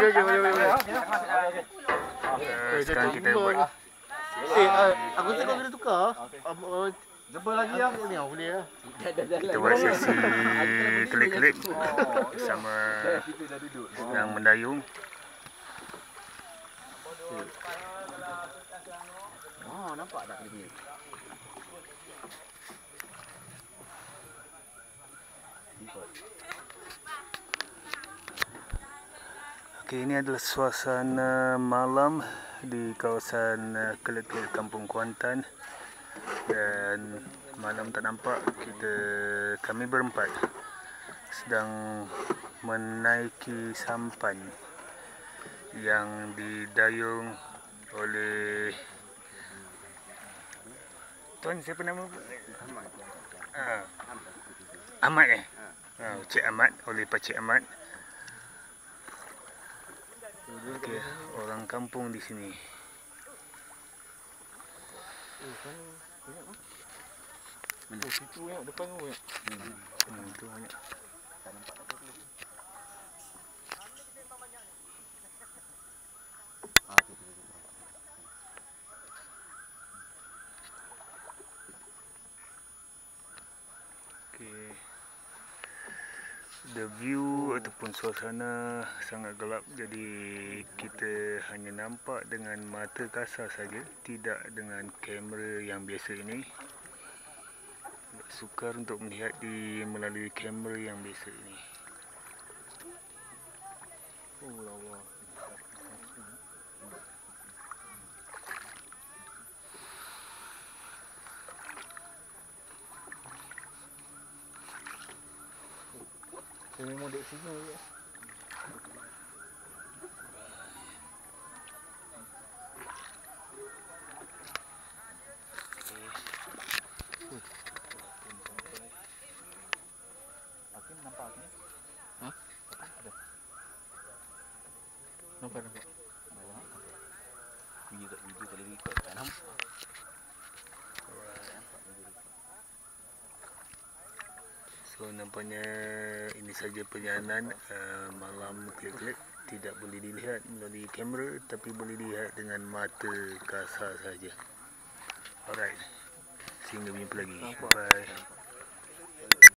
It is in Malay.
okey okey boleh boleh. boleh. Uh, sekarang kita buat Eh, ah, aku rasa kau kena tukar. Ah, Jumpa lagi lah. Ni ah, boleh ah. kita buat sesi kelip-kelip bersama sedang mendayung. Oh, nampak tak ni? Okey, ini adalah suasana malam di kawasan uh, Kelek-Kelek Kampung Kuantan dan malam tak nampak kita kami berempat sedang menaiki sampan yang didayung oleh Tuan siapa nama? Ah. Ahmad eh? Ah, Cik Ahmad oleh Pak Cik Ahmad. Okey, orang kampung di sini. Oh, situ banyak depan tu banyak. Hmm, tu banyak. Okey. The view ataupun suasana sangat gelap. Jadi kita hanya nampak dengan mata kasar saja tidak dengan kamera yang biasa ini. Sukar untuk melihat di melalui kamera yang biasa ini. Oh, Allah. Saya memang duduk sini je. Nampak? Nampak nampak. Bunyi kat video kalau record tak nampak. So nampaknya ini saja perjalanan uh, malam klik-klik tidak boleh dilihat melalui kamera tapi boleh dilihat dengan mata kasar saja. Alright. Sehingga berjumpa lagi. Bye.